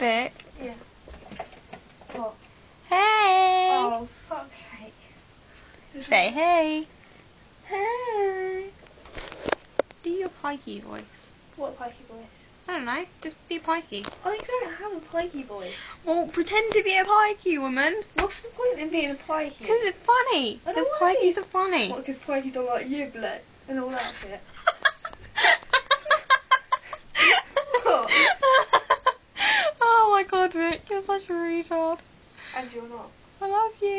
Vic. Yeah. What? Hey. Oh, fuck's sake. Say hey. Hey. Do your pikey voice. What pikey voice? I don't know. Just be pikey. I don't have a pikey voice. Well, pretend to be a pikey woman. What's the point in being a pikey? Because it's funny. Because pikeys be- are funny. What, because pikeys are like you, blood, and all that shit. What? oh my god, you're such a retard. And you're not. I love you.